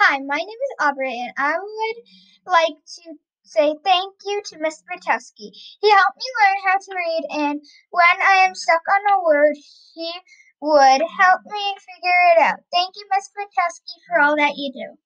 Hi, my name is Aubrey, and I would like to say thank you to Mr. Petusky. He helped me learn how to read, and when I am stuck on a word, he would help me figure it out. Thank you, Mr. Petusky, for all that you do.